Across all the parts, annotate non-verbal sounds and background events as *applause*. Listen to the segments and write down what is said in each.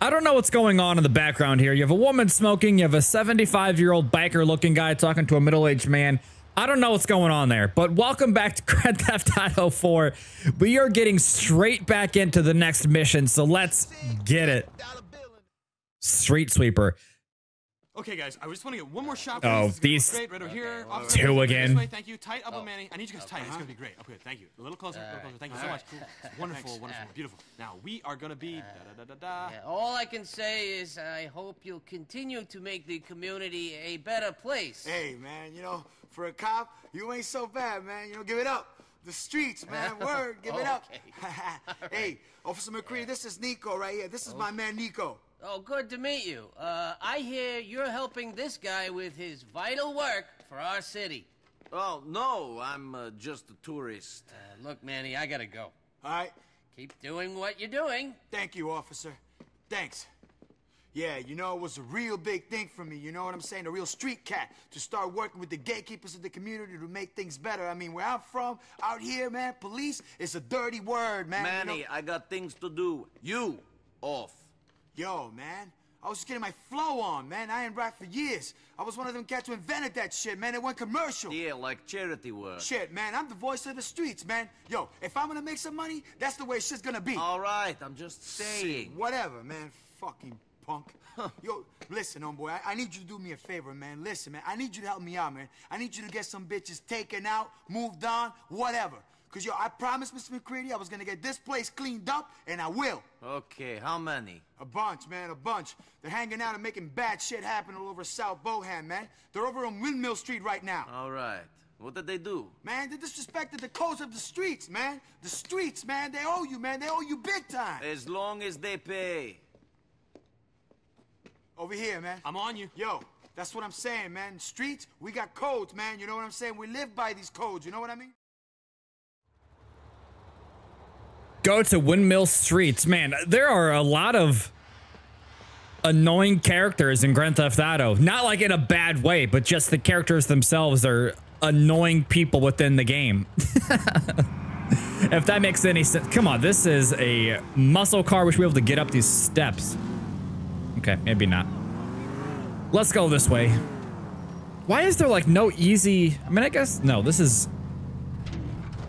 I don't know what's going on in the background here. You have a woman smoking, you have a 75 year old biker looking guy talking to a middle aged man. I don't know what's going on there, but welcome back to *laughs* Grand Theft Auto 4. We are getting straight back into the next mission, so let's get it. Street Sweeper. Okay, guys, I just want to get one more shot. Oh, This is gonna these great right over here. Off two again. This way, thank you. Tight up, oh. Manny. I need you guys oh, tight. It's gonna be uh-huh. great. Okay, thank you. A little closer. A little closer. Thank you so much. It's *laughs* wonderful, wonderful, uh-huh. beautiful. Now we are gonna be da da da da da. Yeah, all I can say is I hope you'll continue to make the community a better place. Hey, man, you know, for a cop, you ain't so bad, man. You know, give it up. The streets, man. *laughs* Word, give it up. *laughs* hey, Officer McCree, this is Niko right here. This is my oh. man Niko. Oh, good to meet you. Uh, I hear you're helping this guy with his vital work for our city. Oh, no, I'm uh, just a tourist. Uh, look, Manny, I gotta go. All right. Keep doing what you're doing. Thank you, officer. Thanks. Yeah, you know, it was a real big thing for me, you know what I'm saying? A real street cat to start working with the gatekeepers of the community to make things better. I mean, where I'm from, out here, man, police is a dirty word, man. you Manny, know? I got things to do. You, off. Yo, man. I was just getting my flow on, man. I ain't rap for years. I was one of them cats who invented that shit, man. It went commercial. Yeah, like charity work. Shit, man, I'm the voice of the streets, man. Yo, if I'm gonna make some money, that's the way shit's gonna be. All right, I'm just saying. Whatever, man. Fucking punk. Yo, listen, homeboy, I, I need you to do me a favor, man. Listen, man, I need you to help me out, man. I need you to get some bitches taken out, moved on, whatever. Cause, yo, I promised Mr. McCready I was gonna get this place cleaned up, and I will. Okay, how many? A bunch, man, a bunch. They're hanging out and making bad shit happen all over South Bohan, man. They're over on Windmill Street right now. All right. What did they do? Man, they disrespected the codes of the streets, man. The streets, man, they owe you, man. They owe you big time. As long as they pay. Over here, man. I'm on you. Yo, that's what I'm saying, man. Streets, we got codes, man. You know what I'm saying? We live by these codes. You know what I mean? Go to Windmill Streets. Man, there are a lot of annoying characters in Grand Theft Auto. Not like in a bad way, but just the characters themselves are annoying people within the game. *laughs* if that makes any sense. Come on, this is a muscle car. We should be able to get up these steps. Okay, maybe not. Let's go this way. Why is there like no easy... I mean, I guess... No, this is...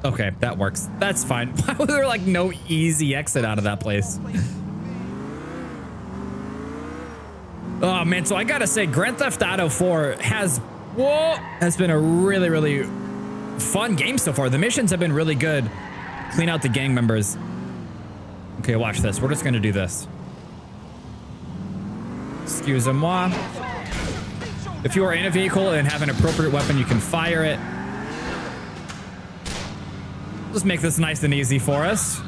Okay, that works. That's fine. *laughs* Why was there like no easy exit out of that place? Oh man, so I gotta say, Grand Theft Auto 4 has whoa has been a really, really fun game so far. The missions have been really good. Clean out the gang members. Okay, watch this. We're just gonna do this. Excusez-moi. If you are in a vehicle and have an appropriate weapon, you can fire it. Let's make this nice and easy for us.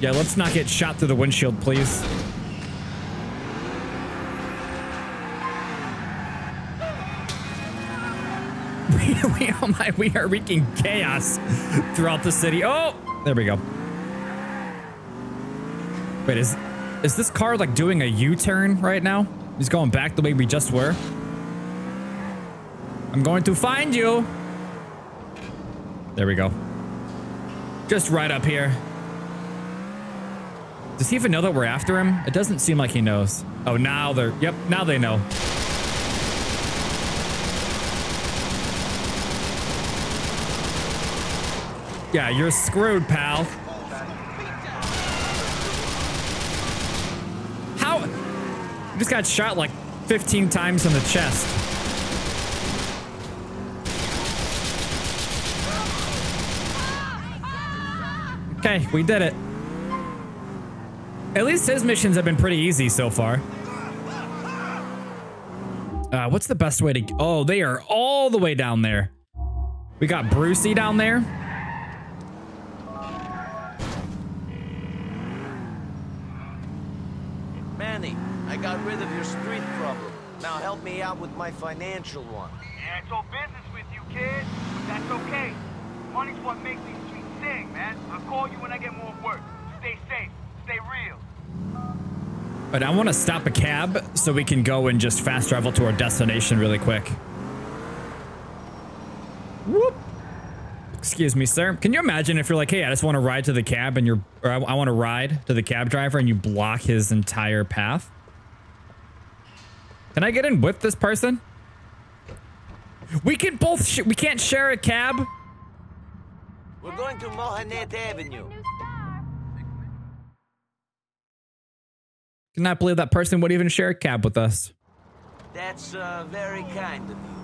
Yeah, let's not get shot through the windshield, please. *laughs* We, oh my, we are wreaking chaos throughout the city. Oh, there we go. Wait, is is this car like doing a U-turn right now? He's going back the way we just were. I'm going to find you. There we go. Just right up here. Does he even know that we're after him? It doesn't seem like he knows. Oh, now they're, yep, now they know. Yeah, you're screwed, pal. How? You just got shot like 15 times in the chest. Okay, we did it. At least his missions have been pretty easy so far. Uh, what's the best way to... Oh, they are all the way down there. We got Brucie down there. Manny, I got rid of your street problem. Now help me out with my financial one. Yeah, it's all business with you, kid. But that's okay. Money's what makes these streets sing, man. I'll call you when I get more work. Stay safe. Stay real. But I want to stop a cab so we can go and just fast travel to our destination really quick. Whoop. Excuse me, sir. Can you imagine if you're like, hey, I just want to ride to the cab and you're, or I, I want to ride to the cab driver and you block his entire path? Can I get in with this person? We can both, we can't share a cab? We're going to Mohanet Avenue. Cannot believe that person would even share a cab with us. That's uh, very kind of you.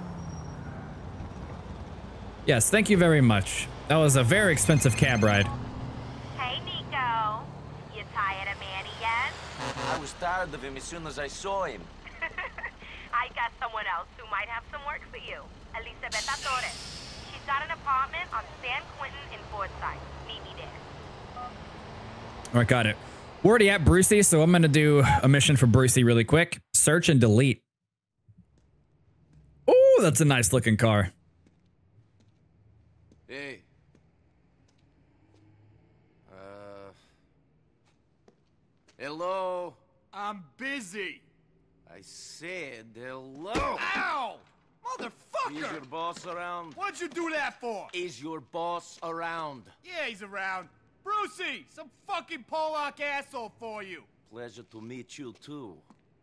Yes, thank you very much. That was a very expensive cab ride. Hey, Niko. You tired of Manny yet? I was tired of him as soon as I saw him. *laughs* I got someone else who might have some work for you. Elizabeta Torres. She's got an apartment on San Quentin in Forsyth. Meet me there. All right, got it. We're already at Brucie, so I'm going to do a mission for Brucie really quick. Search and delete. Oh, that's a nice looking car. Hey. Uh. Hello? I'm busy. I said hello. Ow! Is your boss around? What'd you do that for? Is your boss around? Yeah, he's around. Brucie, some fucking Polak asshole for you. Pleasure to meet you too.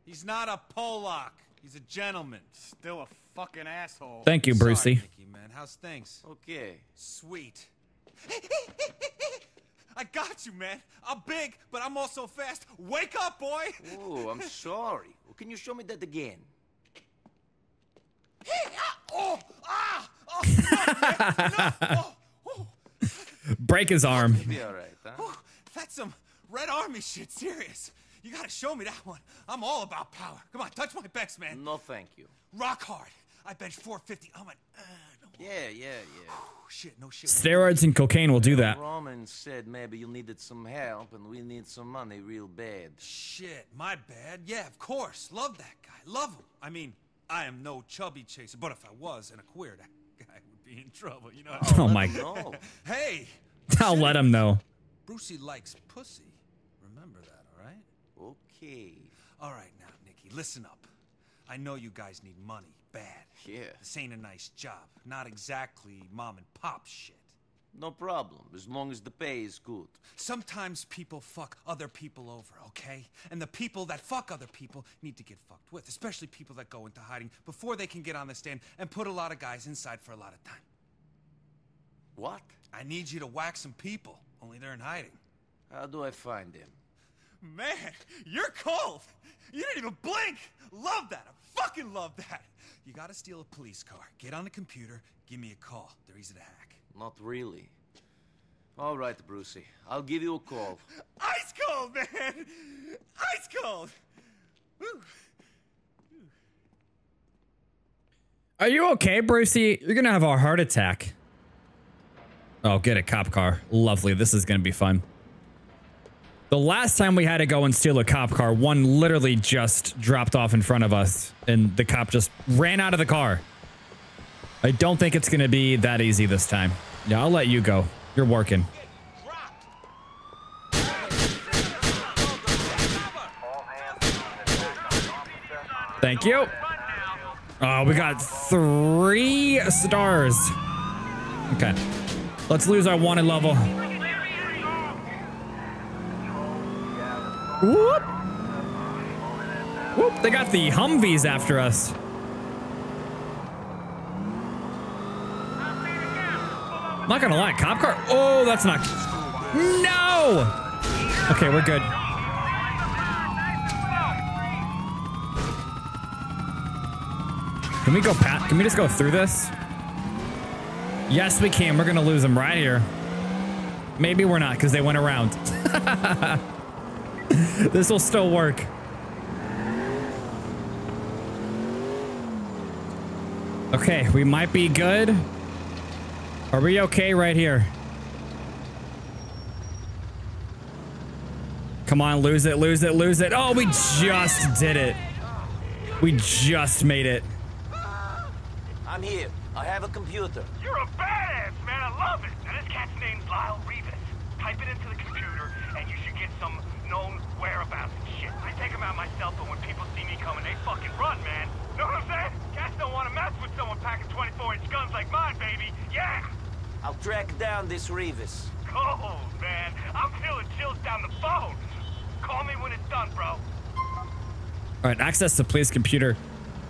He's not a Polak. He's a gentleman. Still a fucking asshole. Thank you, Brucie. Sorry, Nicky, man. How's things? Okay. Sweet. *laughs* I got you, man. I'm big, but I'm also fast. Wake up, boy! Oh, I'm sorry. Can you show me that again? oh! Ah! Oh, no, man. No! Oh, oh. *laughs* Break his arm. Be all right, huh? Whew, that's some Red Army shit, serious. You gotta show me that one. I'm all about power. Come on, touch my pecs, man. No, thank you. Rock hard. I bench 450. I'm like, uh, no. Yeah, yeah, yeah. Oh, shit, no shit. Steroids and cocaine will do that. Roman said maybe you needed some help and we need some money real bad. Shit, my bad. Yeah, of course. Love that guy. Love him. I mean, I am no chubby chaser, but if I was and a queer, that guy would be in trouble, you know? Oh my. No. hey, *laughs* I'll let him know. Brucie likes pussy. Remember that, all right? Okay. All right, now, Nikki, listen up. I know you guys need money, bad. Yeah. This ain't a nice job. Not exactly mom and pop shit. No problem, as long as the pay is good. Sometimes people fuck other people over, okay? And the people that fuck other people need to get fucked with, especially people that go into hiding before they can get on the stand and put a lot of guys inside for a lot of time. What? I need you to whack some people, only they're in hiding. How do I find them? Man, you're cold. You didn't even blink. Love that. I fucking love that. You gotta steal a police car. Get on the computer. Give me a call. They're easy to hack. Not really. All right, Brucie. I'll give you a call. *laughs* Ice cold, man. Ice cold. Woo. Are you okay, Brucie? You're gonna have a heart attack. Oh, get a cop car. Lovely. This is gonna be fun. The last time we had to go and steal a cop car, one literally just dropped off in front of us, and the cop just ran out of the car. I don't think it's gonna be that easy this time. Yeah, I'll let you go. You're working. Thank you. Oh, we got three stars. Okay. Let's lose our wanted level. Whoop. Whoop. They got the Humvees after us. Not gonna lie, cop car. Oh, that's not. No. Okay, we're good. Can we go pat? Can we just go through this? Yes, we can. We're gonna lose them right here. Maybe we're not because they went around. *laughs* this will still work. Okay, we might be good. Are we okay right here? Come on, lose it, lose it, lose it. Oh, we just did it. We just made it. I'm here. I have a computer. You're a badass, man. I love it. Now, this cat's name's Lyle Rivas. Type it into the computer, and you should get some known whereabouts and shit. I take him out myself, but when people see me coming, they fucking run, man. Know what I'm saying? Cats don't want to mess with someone packing 24-inch guns like mine, baby. Yeah! I'll track down this Rivas. Cold, man. I'm feeling chills down the phone. Call me when it's done, bro. All right, access the police computer.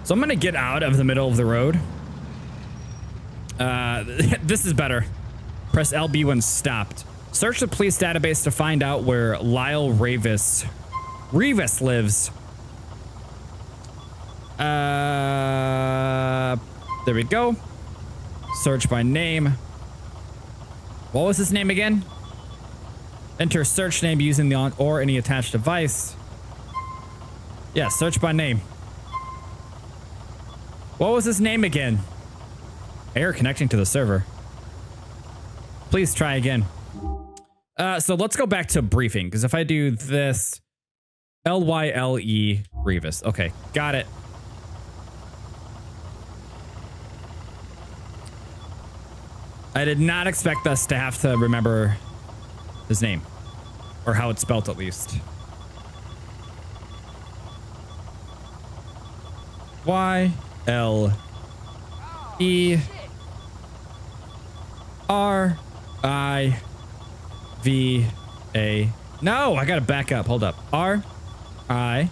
So I'm gonna get out of the middle of the road. Uh, *laughs* this is better. Press LB when stopped. Search the police database to find out where Lyle Ravis, Rivas lives. Uh, there we go. Search by name. What was his name again? Enter search name using the on or any attached device. Yeah, search by name. What was his name again? Error connecting to the server. Please try again. Uh, so let's go back to briefing, because if I do this, L-Y-L-E Rivas. Okay, got it. I did not expect us to have to remember his name, or how it's spelt at least. Y L E R I V A. No, I gotta back up. Hold up. R I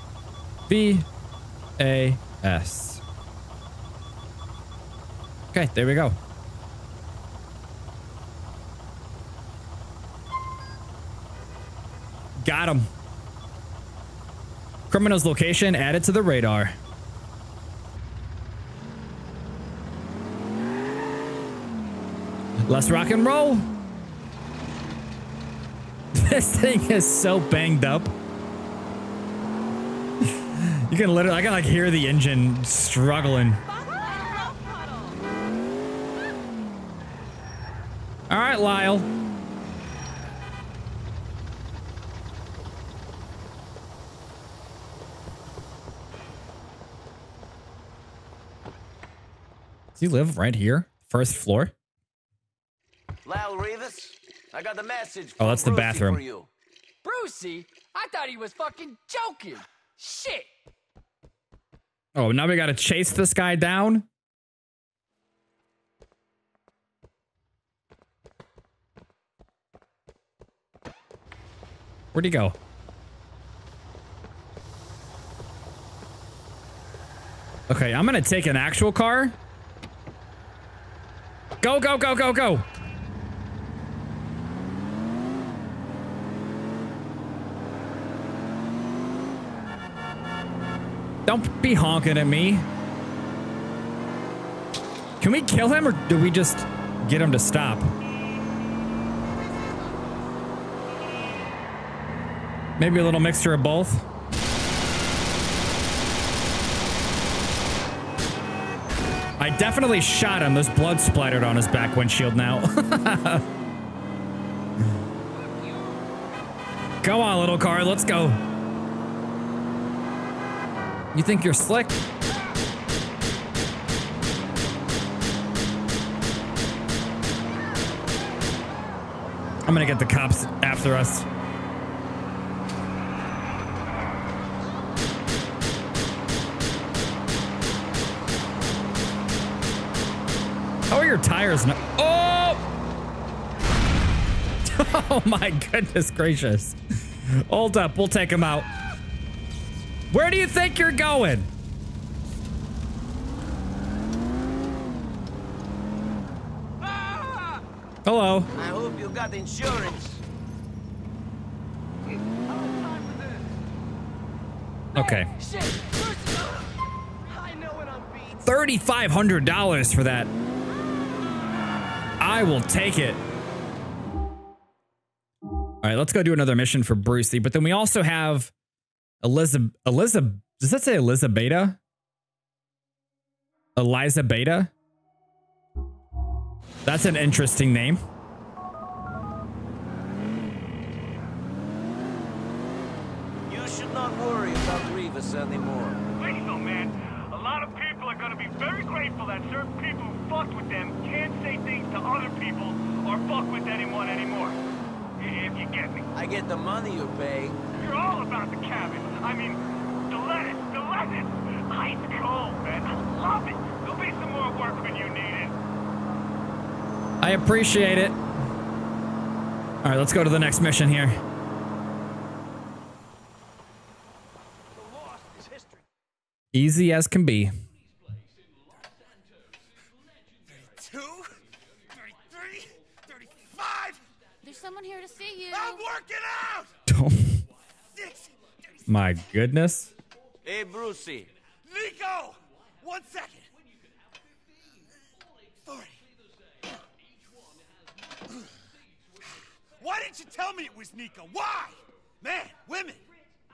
V A S. Okay, there we go. Got him. Criminal's location added to the radar. Let's rock and roll. *laughs* This thing is so banged up. *laughs* You can literally, I can like hear the engine struggling. All right, Lyle. Does he live right here? First floor? Lyle Rivas, I got the message. Oh, that's from the Brucie bathroom. For you. Brucie? I thought he was fucking joking. Shit. Oh, now we gotta chase this guy down? Where'd he go? Okay, I'm gonna take an actual car. Go, go, go, go, go. Don't be honking at me. Can we kill him or do we just get him to stop? Maybe a little mixture of both. I definitely shot him. There's blood splattered on his back windshield now. *laughs* Go on, little car. Let's go. You think you're slick? I'm gonna get the cops after us. Your tires not? Oh! *laughs* Oh my goodness gracious. Hold up, we'll take him out. Where do you think you're going? Hello. I hope you got insurance. Okay. Shit. Brucie. I know what I'm $3,500 for that. I will take it. All right, let's go do another mission for Brucie. But then we also have Elizabeth. Elizabeth. Does that say Elizabeta? Eliza Beta? That's an interesting name. You should not worry about Rivas anymore. Please don't, man. A lot of people are gonna be very grateful that certain people who fucked with them can't say things to other people or fuck with anyone anymore. I- If you get me. I get the money you pay. You're all about the cabin. I mean, the lettuce, the lettuce. Ice cold, man. I love it. There'll be some more work when you need it. I appreciate it. All right, let's go to the next mission here. Easy as can be. There's someone here to see you. I'm working out. Six. My goodness. Hey, Brucie. Niko, one second. 40. Why didn't you tell me it was Niko? Why? Man, women,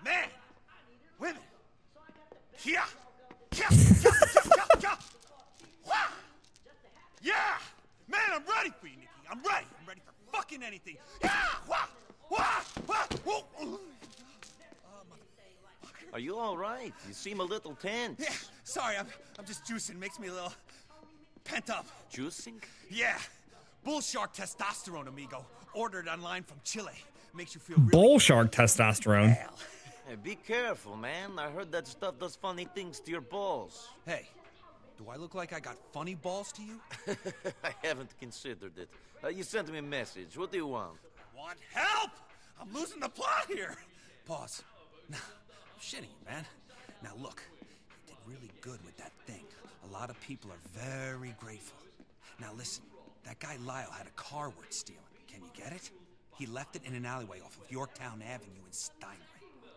man, women. Yeah, yeah, yeah, yeah, yeah. Wah! Yeah, man, I'm ready for you, Nikki. I'm ready. I'm ready for fucking anything. Are you all right? You seem a little tense. Yeah, sorry, I'm, I'm just juicing. Makes me a little pent up. Juicing? Yeah. Bull shark testosterone, amigo. Ordered online from Chile. Makes you feel really Bull shark testosterone. Hey, be careful, man. I heard that stuff does funny things to your balls. Hey, do I look like I got funny balls to you? *laughs* I haven't considered it. Uh, you sent me a message. What do you want? Want help? I'm losing the plot here. Pause. Nah, I'm shitting you, man. Now look, you did really good with that thing. A lot of people are very grateful. Now listen, that guy Lyle had a car worth stealing. Can you get it? He left it in an alleyway off of Yorktown Avenue in Steinway.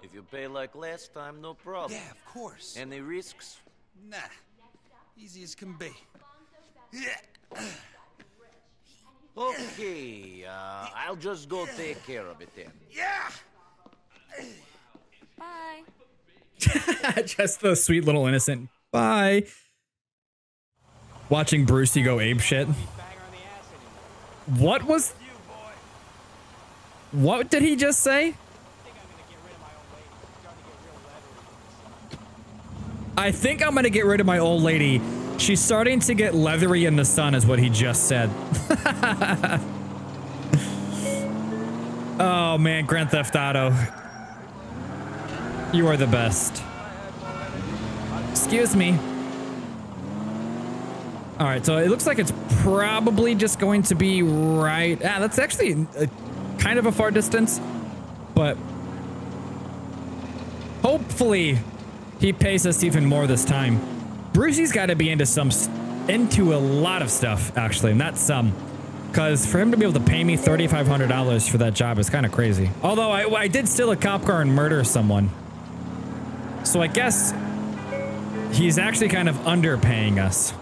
If you pay like last time, no problem. Yeah, of course. Any risks? Nah, easy as can be. Yeah. Okay, uh, I'll just go take care of it then. Yeah. Bye. *laughs* Just the sweet little innocent. Bye. Watching Brucie go ape shit. What was? What did he just say? I think I'm gonna get rid of my old lady. She's starting to get leathery in the sun, is what he just said. *laughs* oh man, Grand Theft Auto. You are the best. Excuse me. All right, so it looks like it's probably just going to be right. Ah, that's actually a, kind of a far distance, but hopefully he pays us even more this time. Brucie's got to be into some, into a lot of stuff actually, not some, because for him to be able to pay me thirty five hundred dollars for that job is kind of crazy. Although I, I did steal a cop car and murder someone, so I guess he's actually kind of underpaying us.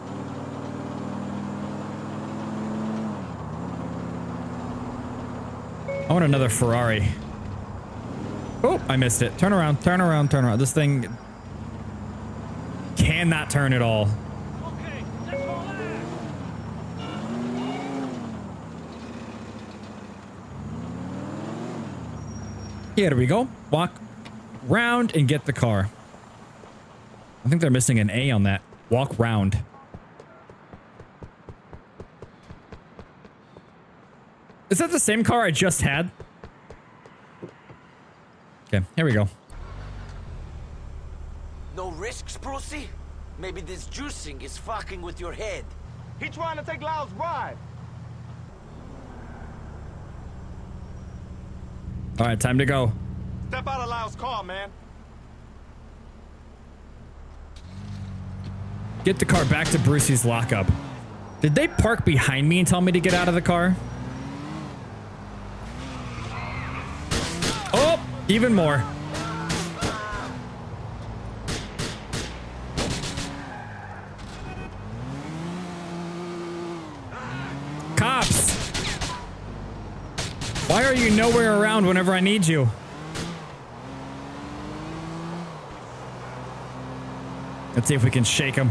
I want another Ferrari. Oh, I missed it. Turn around, turn around, turn around. This thing cannot turn at all. Here we go. Walk round and get the car. I think they're missing an A on that. Walk round. Is that the same car I just had? Okay, here we go. No risks, Brucie? Maybe this juicing is fucking with your head. He trying to take Lyle's bride. All right, time to go. Step out of Lyle's car, man. Get the car back to Brucie's lockup. Did they park behind me and tell me to get out of the car? Oh, even more. Cops! Why are you nowhere around whenever I need you? Let's see if we can shake him.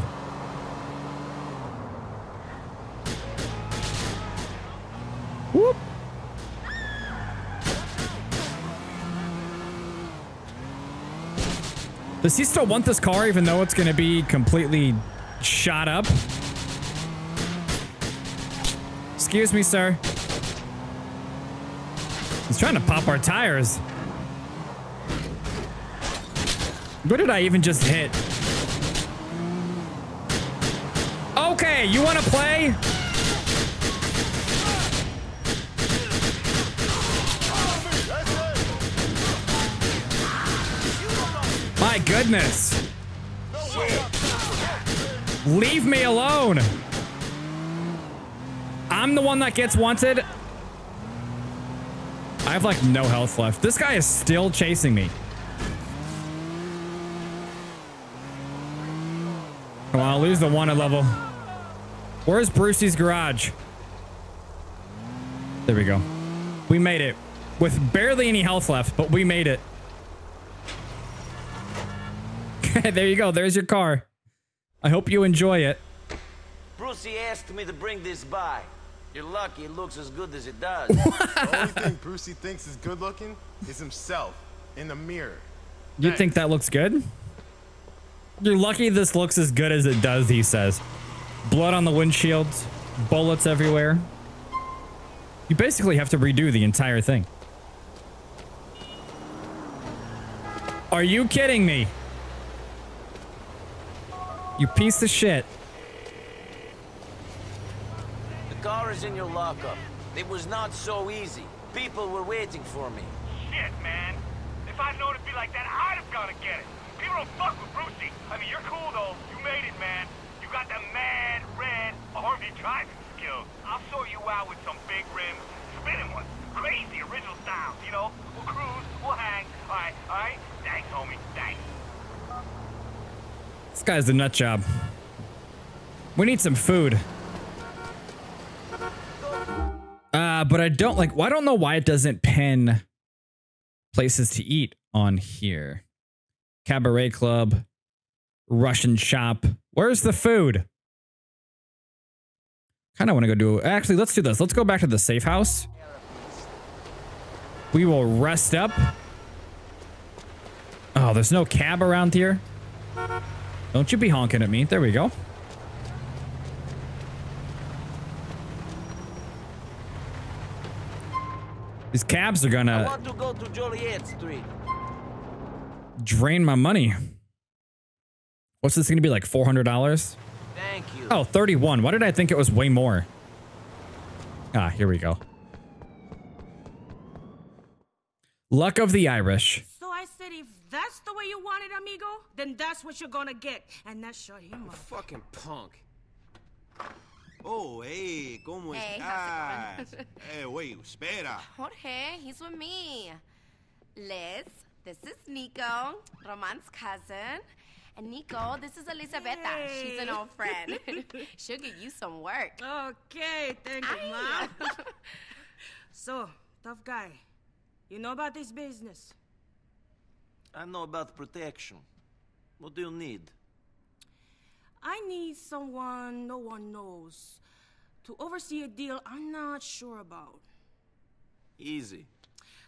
Whoop. Does he still want this car even though it's going to be completely shot up? Excuse me, sir. He's trying to pop our tires. What did I even just hit? Okay, you want to play? My goodness. Leave me alone. I'm the one that gets wanted. I have like no health left. This guy is still chasing me. Come on, I'll lose the wanted level. Where's Brucie's garage? There we go. We made it. With barely any health left, but we made it. Okay, *laughs* there you go. There's your car. I hope you enjoy it. Brucie asked me to bring this by. You're lucky it looks as good as it does. *laughs* the only thing Brucie thinks is good looking is himself in the mirror. You think that looks good? You're lucky this looks as good as it does, he says. Blood on the windshields, bullets everywhere. You basically have to redo the entire thing. Are you kidding me? You piece of shit. The car is in your lockup. It was not so easy. People were waiting for me. Shit, man. If I'd known it'd be like that, I'd have gone to get it. People don't fuck with Brucie. I mean, you're cool, though. You made it, man. You got the mad, red, army driving skills. I'll sort you out with some big rims, spinning ones. Crazy original styles, you know? We'll cruise, we'll hang. All right, all right? Thanks, homie. Thanks. This guy's a nut job. We need some food. Uh, but I don't like, well, I don't know why it doesn't pin places to eat on here. Cabaret Club, Russian shop. Where's the food? Kind of want to go do, actually, let's do this. Let's go back to the safe house. We will rest up. Oh, there's no cab around here. Don't you be honking at me. There we go. These cabs are gonna want to go to Joliet Street. drain my money. What's this gonna be like $400? Thank you. Oh, 31. Why did I think it was way more? Ah, here we go. Luck of the Irish. So I said, if that's the way you want it, amigo, then that's what you're gonna get. And that shut him up. Fucking punk. Oh, hey, ¿cómo Hey, estás? how's it hey, eh, wait, espera. Jorge, he's with me. Liz, this is Niko, Roman's cousin. And Niko, this is Elizabeta. She's an old friend. *laughs* She'll give you some work. Okay, thank you, Aye. ma. *laughs* so, tough guy, you know about this business? I know about protection. What do you need? I need someone no one knows to oversee a deal I'm not sure about. Easy.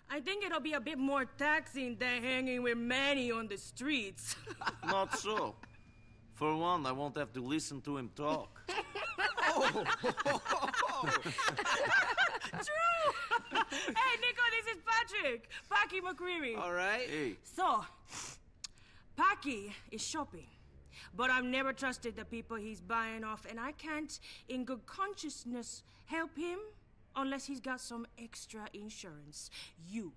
I think it'll be a bit more taxing than hanging with Manny on the streets. *laughs* Not so. For one, I won't have to listen to him talk. oh. *laughs* *laughs* True! hey, Niko, this is Patrick. Packy McReary. All right. Hey, So, Packy is shopping. But I've never trusted the people he's buying off, and I can't, in good consciousness, help him unless he's got some extra insurance. You.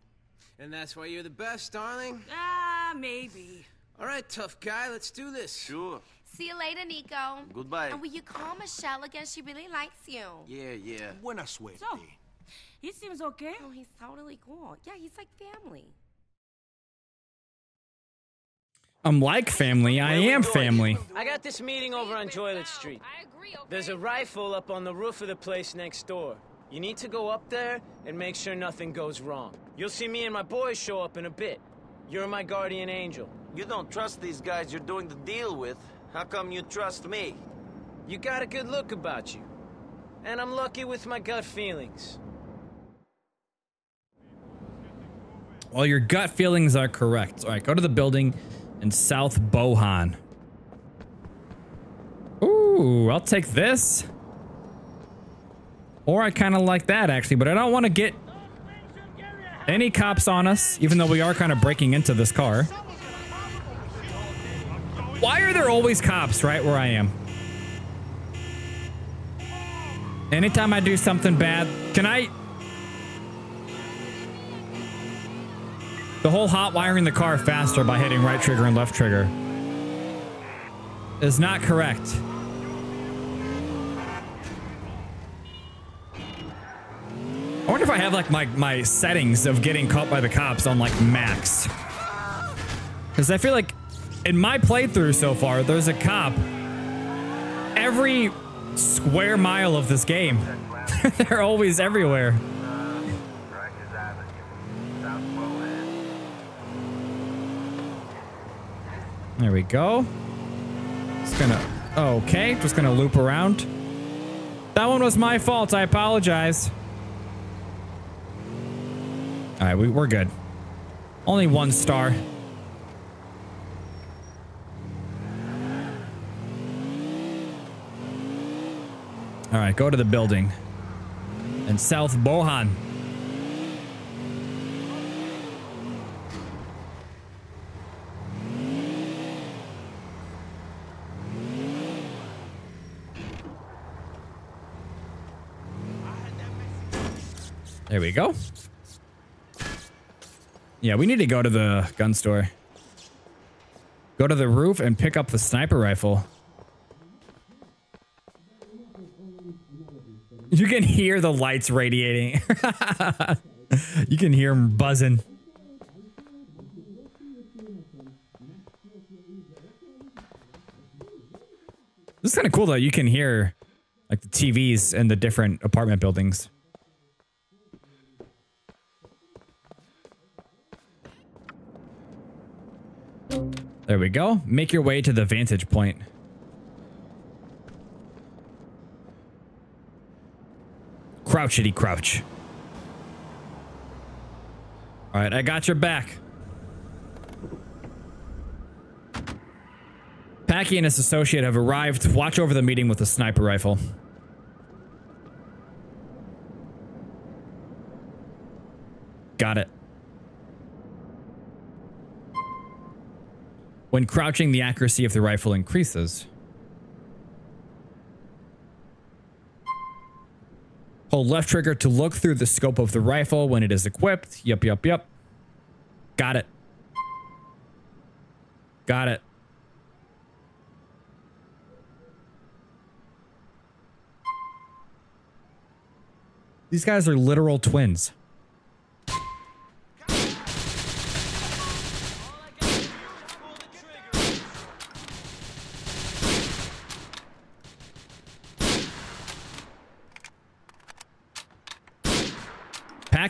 And that's why you're the best, darling? Ah, maybe. All right, tough guy, let's do this. sure. See you later, Niko. Goodbye. And will you call Michelle again? She really likes you. Yeah, yeah. Buena suerte. So, he seems okay. Oh, he's totally cool. Yeah, he's like family. I'm like family. I am family. I got this meeting over on Joliet Street. I agree. There's a rifle up on the roof of the place next door. You need to go up there and make sure nothing goes wrong. You'll see me and my boys show up in a bit. You're my guardian angel. You don't trust these guys you're doing the deal with. How come you trust me? You got a good look about you. And I'm lucky with my gut feelings. Well, your gut feelings are correct. All right, go to the building in South Bohan. Ooh, I'll take this. Or I kind of like that, actually, but I don't want to get any cops on us, even though we are kind of breaking into this car. Why are there always cops right where I am? Anytime I do something bad, can I... The whole hot wiring the car faster by hitting right trigger and left trigger is not correct. I wonder if I have like my, my settings of getting caught by the cops on like max. Because I feel like in my playthrough so far, there's a cop every square mile of this game. *laughs* They're always everywhere. There we go. Just gonna, okay, just gonna loop around. That one was my fault. I apologize. All right, we, we're good. Only one star. All right, go to the building. In South Bohan. There we go. Yeah, we need to go to the gun store. Go to the roof and pick up the sniper rifle. You can hear the lights radiating. *laughs* you can hear them buzzing. This is kind of cool though. You can hear like the TVs in the different apartment buildings. There we go. Make your way to the vantage point. Crouchity crouch. All right, I got your back. Packy and his associate have arrived. Watch over the meeting with a sniper rifle. Got it. When crouching, the accuracy of the rifle increases. Hold left trigger to look through the scope of the rifle when it is equipped. Yep, yep, yep. Got it. Got it. These guys are literal twins.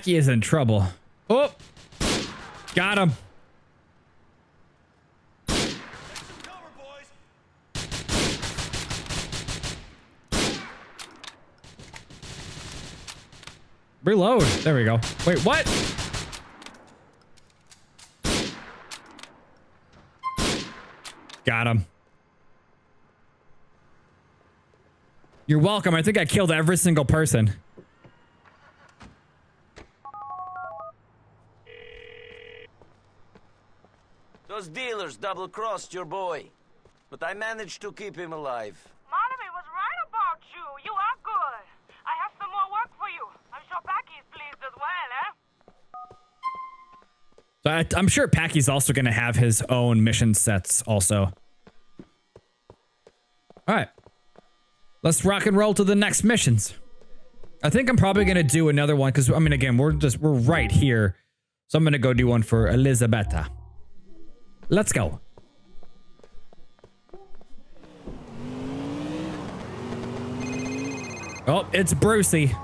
Packy is in trouble. Oh, got him. Reload. There we go. Wait, what? Got him. You're welcome. I think I killed every single person. Those dealers double-crossed your boy. But I managed to keep him alive. Monomy was right about you. You are good. I have some more work for you. I'm sure Packy's pleased as well, eh? So I, I'm sure Packy's also going to have his own mission sets also. All right. Let's rock and roll to the next missions. I think I'm probably going to do another one because, I mean, again, we're just, we're right here. So I'm going to go do one for Elizabeta. Let's go. Oh, it's Brucie.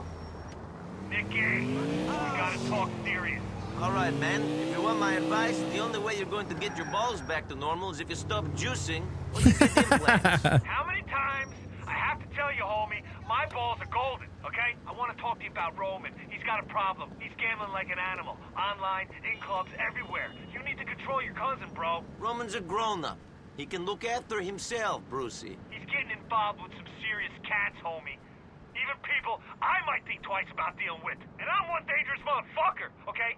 Nicky, we gotta talk serious. All right, man. If you want my advice, the only way you're going to get your balls back to normal is if you stop juicing or you get implants. *laughs* How many times I have to tell you, homie, my balls are golden, okay? I want to talk to you about Roman. He's got a problem. He's gambling like an animal. Online, in clubs, everywhere. You need to control your cousin, bro. Roman's a grown-up. He can look after himself, Brucie. He's getting involved with some serious cats, homie. Even people I might think twice about dealing with. And I'm one dangerous motherfucker, okay?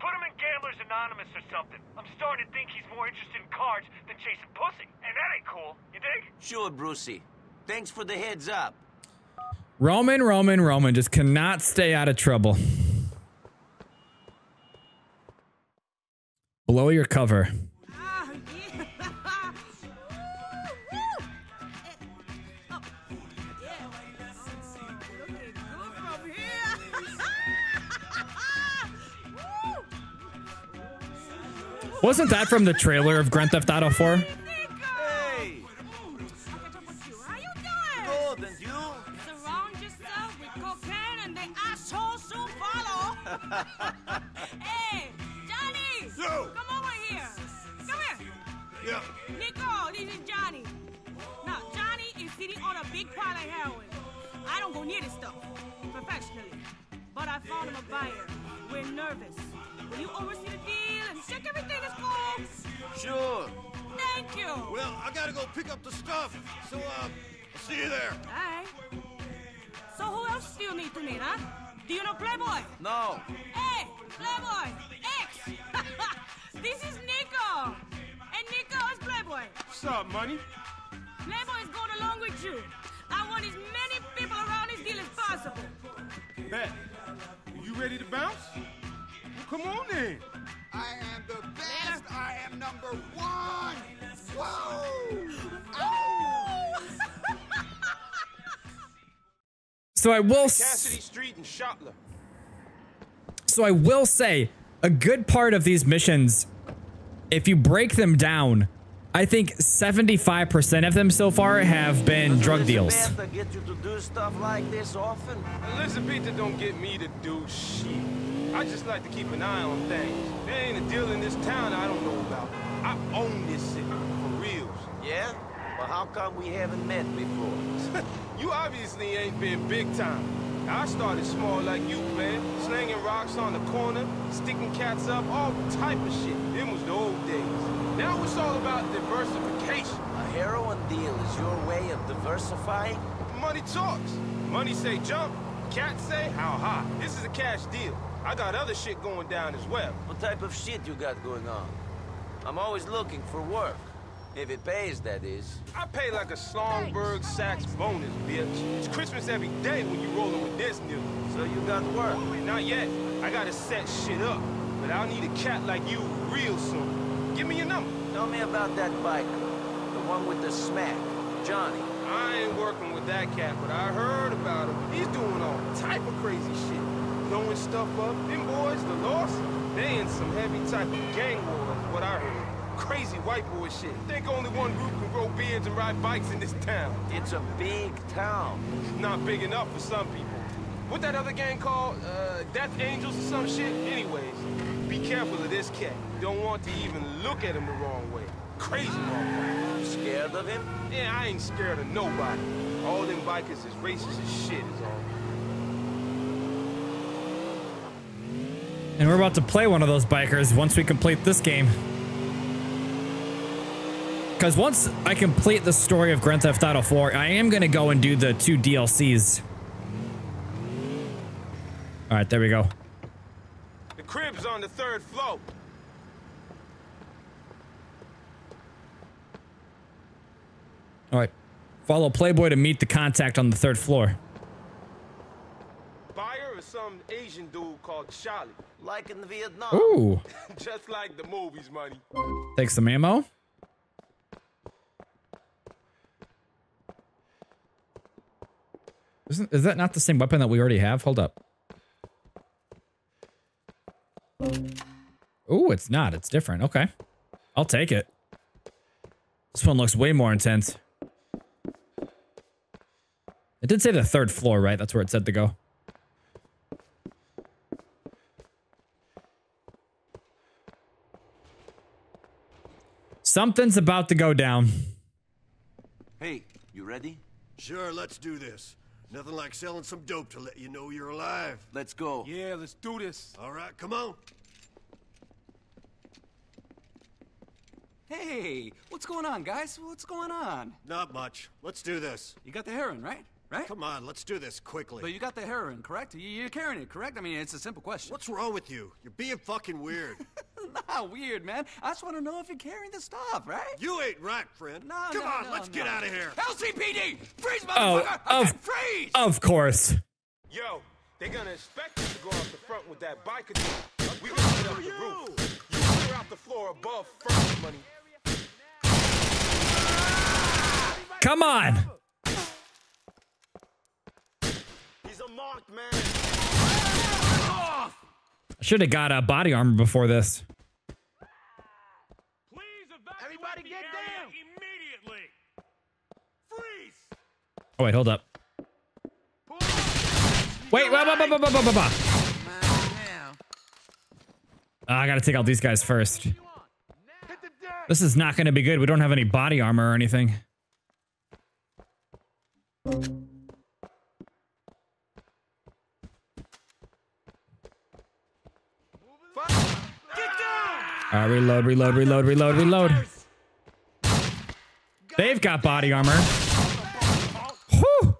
Put him in Gamblers Anonymous or something. I'm starting to think he's more interested in cards than chasing pussy. And that ain't cool, you dig? Sure, Brucie. Thanks for the heads up. Roman, Roman, Roman just cannot stay out of trouble. Blow your cover. Wasn't that from the trailer of Grand Theft Auto 4? I don't near this stuff professionally, but I found him a buyer. We're nervous. Will you oversee the deal and check everything is cool? Sure. Thank you. Well, I gotta go pick up the stuff. So, uh, I'll see you there. Alright. So who else do you need to meet, huh? Do you know Playboy? No. Hey, Playboy! X! *laughs* this is Niko! And Niko is Playboy. What's up, money? Playboy is going along with you. I want as many people around this deal as possible. Bet. You ready to bounce? Well, come on then. I am the best. I am number one. Whoa! So I will Cassidy Street and Schottler. So I will say a good part of these missions, if you break them down, I think 75% of them so far have been drug deals. Get you to do stuff like this often? Elizabeta don't get me to do shit. I just like to keep an eye on things. There ain't a deal in this town I don't know about. I own this city, for reals. Yeah? Well, how come we haven't met before? *laughs* you obviously ain't been big time. I started small like you, man. Slinging rocks on the corner, sticking cats up, all type of shit. Them was the old days. Now it's all about diversification. A heroin deal is your way of diversifying? Money talks. Money say jump, cats say how high. This is a cash deal. I got other shit going down as well. What type of shit you got going on? I'm always looking for work. If it pays, that is. I pay like a Slongberg Sachs bonus, bitch. It's Christmas every day when you rolling with this nigga. So you got work? Not yet. I gotta set shit up. But I'll need a cat like you real soon. Give me your number. Tell me about that biker. The one with the smack. Johnny. I ain't working with that cat, but I heard about him. He's doing all type of crazy shit. Throwing stuff up. Them boys, the Lost, they in some heavy type of gang war, is what I heard. Crazy white boy shit. Think only one group can grow beards and ride bikes in this town. It's a big town. Not big enough for some people. What that other gang called? Uh, Death Angels or some shit? Anyways, be careful of this cat. Don't want to even look at him the wrong way. Crazy motherfucker. You scared of him? Yeah, I ain't scared of nobody. All them bikers is racist as shit is all. And we're about to play one of those bikers once we complete this game. Because once I complete the story of Grand Theft Auto 4, I am going to go and do the two DLCs. All right, there we go. The crib's on the third floor. All right. Follow Playboy to meet the contact on the third floor. Buyer is some Asian dude called Charlie. Like in Vietnam. Ooh. *laughs* Just like the movies, money. Take some ammo. Isn't, is that not the same weapon that we already have? Hold up. Ooh, it's not. It's different. Okay. I'll take it. This one looks way more intense. It did say the third floor, right? That's where it said to go. Something's about to go down. Hey, you ready? Sure, let's do this. Nothing like selling some dope to let you know you're alive. Let's go. Yeah, let's do this. All right, come on. Hey, what's going on, guys? What's going on? Not much. Let's do this. You got the heroin, right? Right? Come on, let's do this quickly. But you got the heroin, correct? You- You're carrying it, correct? I mean, it's a simple question. What's wrong with you? You're being fucking weird. *laughs* Not weird, man. I just want to know if you're carrying the stuff, right? you ain't right, friend. No, Come no, on, no, let's no. get out of here. LCPD! Freeze, Oh, motherfucker! of, Okay, freeze! of course. Yo, they're gonna expect us to go out the front with that biker dude. We gonna get up the roof. Clear the floor above first, money. Come on. He's a marked man. I should have got a body armor before this. Everybody get down immediately. Freeze. Oh wait, hold up. Wait, blah, blah, blah, blah, blah, blah, blah. Uh, I gotta take out these guys first. This is not gonna be good. We don't have any body armor or anything. Uh, reload, reload, reload, reload, reload. They've got body armor. Whew.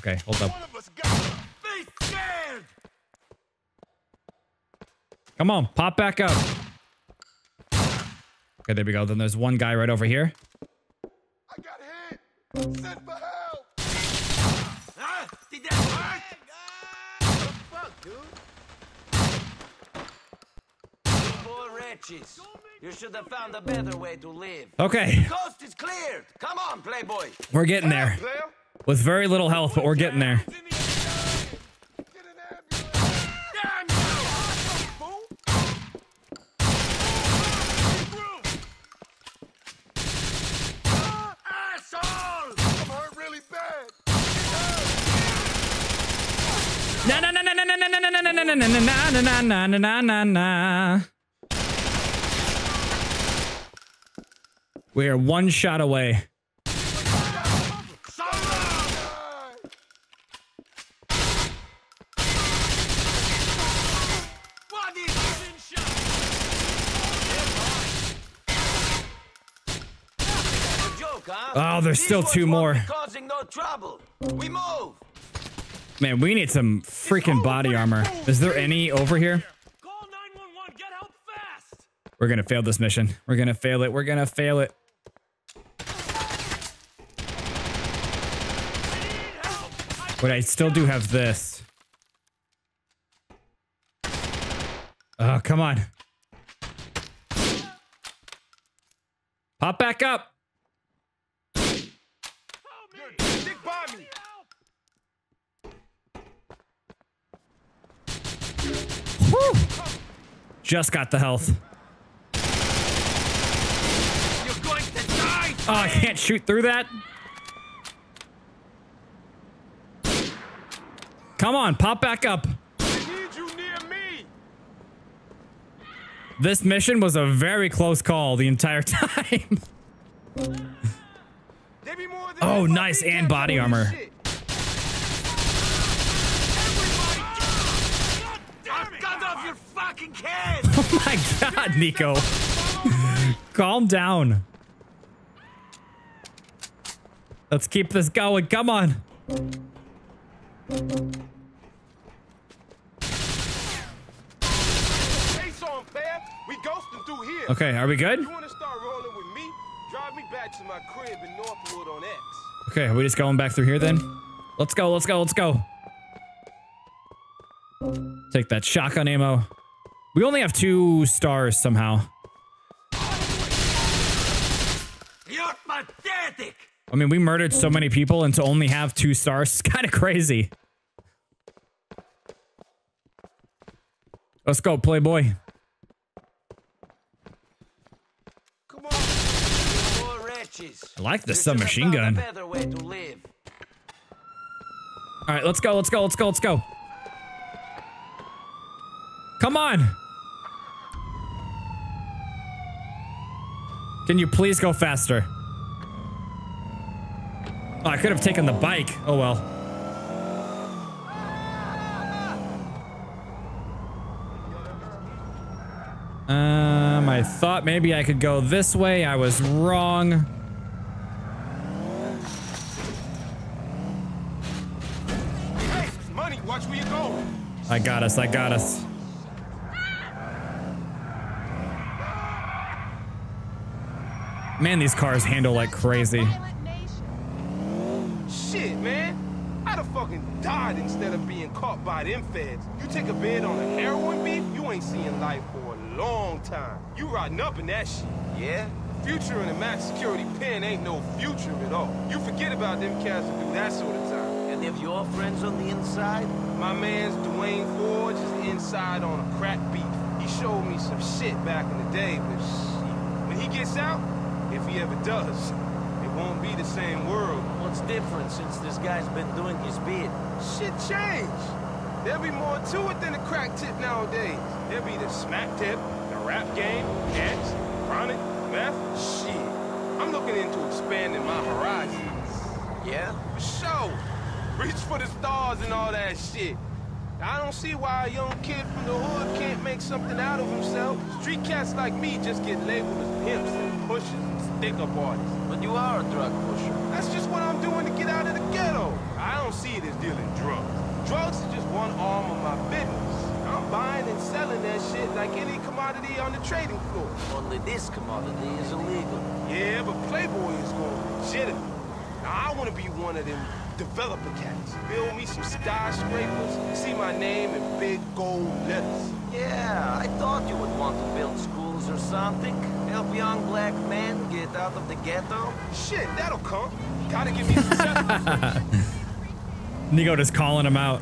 Okay, hold up. Come on, pop back up. Okay, there we go. Then there's one guy right over here. Ah, did that hurt? Fuck, dude. Poor wretches. You should have found a better way to live. Okay. Coast is cleared. Come on, playboy. We're getting there. With very little health, but we're getting there. We are one shot away. A joke, huh? Oh, there's still two more. Causing no trouble. We move. Man, we need some freaking body armor. Is there any over here? We're gonna fail this mission. We're gonna fail it. We're gonna fail it. But I still do have this. Oh, come on. Pop back up. Stick by me. Whew. Just got the health. You're going to die! Oh, I can't shoot through that. Come on, pop back up. Need you near me. This mission was a very close call the entire *laughs* time. oh, nice, and body armor. I've cut off your fucking. *laughs* Oh my god, Niko. *laughs* Calm down. Let's keep this going. Come on. Face on, fam. We ghosting through here. Okay, are we good? You wanna start rolling with me? Drive me back to my crib in Northwood on X. Okay, are we just going back through here then? Let's go, let's go, let's go. Take that shotgun ammo. We only have two stars somehow. You're pathetic. I mean, we murdered so many people and to only have two stars is *laughs* kind of crazy. Let's go, Playboy. Poor wretches. I like the submachine gun. A better way to live. All right, let's go, let's go, let's go, let's go. Come on. Can you please go faster? Oh, I could have taken the bike. Oh well. Um, I thought maybe I could go this way. I was wrong. Hey, money, watch where you go. I got us. I got us. Man, these cars handle like crazy. Shit, man. I'd have fucking died instead of being caught by them feds. You take a bid on a heroin beef, you ain't seeing life for a long time. You rotting up in that shit. Yeah? Future in a max security pen ain't no future at all. You forget about them cats who do that sort of time. And if your friends on the inside? My man's Dwayne Forge is inside on a crack beef. He showed me some shit back in the day, but shit. When he gets out, if he ever does, it won't be the same world. What's different since this guy's been doing his bid? Shit changed. There'll be more to it than the crack tip nowadays. There'll be the smack tip, the rap game, cats, chronic, meth. Shit. I'm looking into expanding my horizons. Yeah? For sure. Reach for the stars and all that shit. I don't see why a young kid from the hood can't make something out of himself. Street cats like me just get labeled as pimps and pushers and stick-up artists. But you are a drug pusher. That's just what I'm doing to get out of the ghetto. I don't see it as dealing drugs. Drugs is just one arm of my business. I'm buying and selling that shit like any commodity on the trading floor. Only this commodity is illegal. Yeah, but Playboy is going legitimate. Now, I want to be one of them developer cats. Build me some skyscrapers, see my name in big gold letters. Yeah, I thought you would want to build schools or something. Help young black men get out of the ghetto. Shit, that'll come. Gotta give me some. *laughs* Niko just calling him out.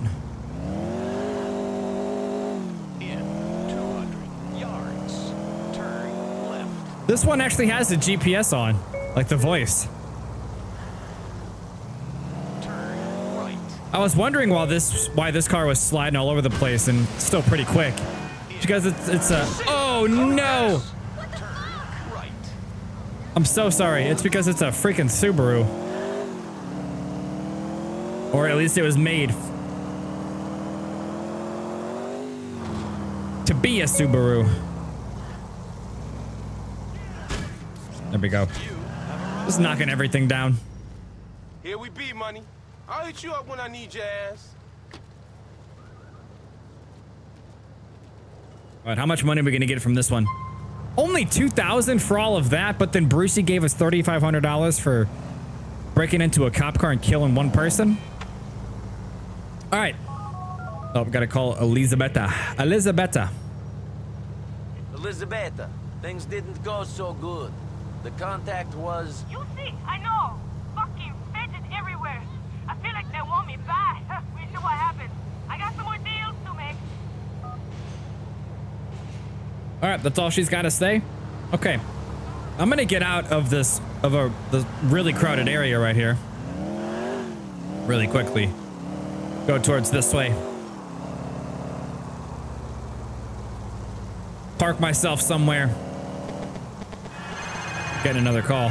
Yards. This one actually has the GPS on, like the voice. I was wondering why this why this car was sliding all over the place and still pretty quick. Because it's it's a oh no. I'm so sorry. It's because it's a freaking Subaru. Or at least it was made to be a Subaru. There we go. Just knocking everything down. Here we be, money. I'll hit you up when I need your ass. All right, how much money are we gonna get from this one? Only 2000 for all of that, but then Brucie gave us $3,500 for breaking into a cop car and killing one person? All right. Oh, we gotta call Elizabeta. Elizabeta. Elizabeta, things didn't go so good. The contact was... You see, I know. Fucking fidget everywhere. I feel like they want me back. we see what happens. I got some more deals to make. All right, that's all she's got to say. Okay, I'm gonna get out of this of a the really crowded area right here, really quickly. Go towards this way. Park myself somewhere. Get another call.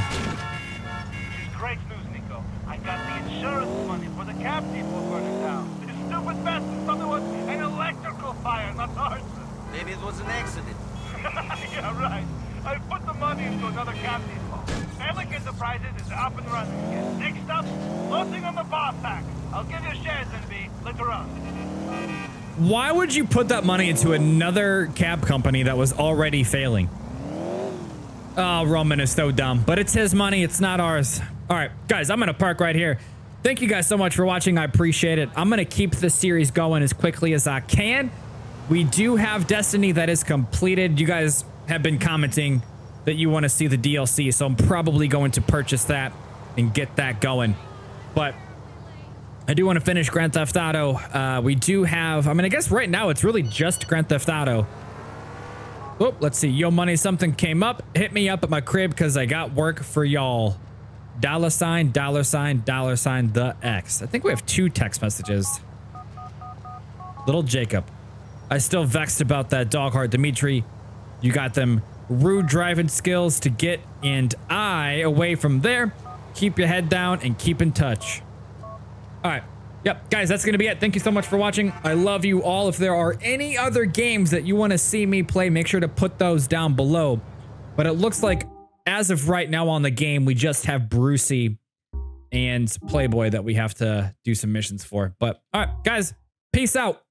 Great news, Niko. I got the insurance money for the cab depot burning down. This stupid bastard thought it was an electrical fire, not arson. Maybe it was an accident. *laughs* yeah, right. I put the money into another cab depot. Alec Enterprises is up and running again. Next up, loading on the bar pack. I'll give you shares, NB, later on. Why would you put that money into another cab company that was already failing? Oh, Roman is so dumb, but it's his money. It's not ours. All right, guys, I'm going to park right here. Thank you guys so much for watching. I appreciate it. I'm going to keep the series going as quickly as I can. We do have Destiny that is completed. You guys have been commenting that you want to see the DLC, so I'm probably going to purchase that and get that going. But I do want to finish Grand Theft Auto. Uh, we do have, I mean, I guess right now it's really just Grand Theft Auto. Oh, let's see. Yo, money, something came up. Hit me up at my crib because I got work for y'all. Dollar sign, dollar sign, dollar sign, the X. I think we have two text messages. Little Jacob. I still vexed about that dog heart, Dimitri. You got them rude driving skills to get and I away from there. Keep your head down and keep in touch. All right. Yep, guys, that's going to be it. Thank you so much for watching. I love you all. If there are any other games that you want to see me play, make sure to put those down below. But it looks like as of right now on the game, we just have Brucie and Playboy that we have to do some missions for. But all right, guys, peace out.